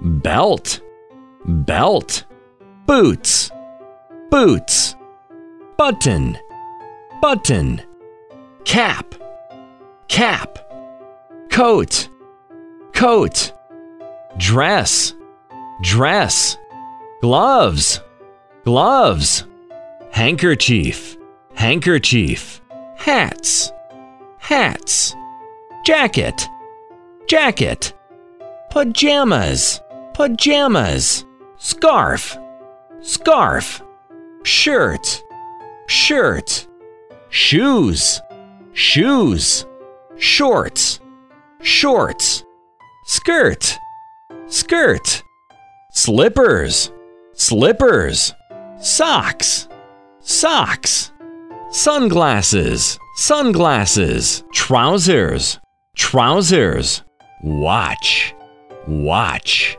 belt, belt, boots, boots, button, button, cap, cap, coat, coat, dress, dress, gloves, gloves, handkerchief, handkerchief, hats, hats, jacket, jacket, pajamas, pajamas, scarf, scarf, shirt, shirt, shoes, shoes, shorts, shorts, skirt, skirt, slippers, slippers, socks, socks, sunglasses, sunglasses, trousers, trousers, watch, watch,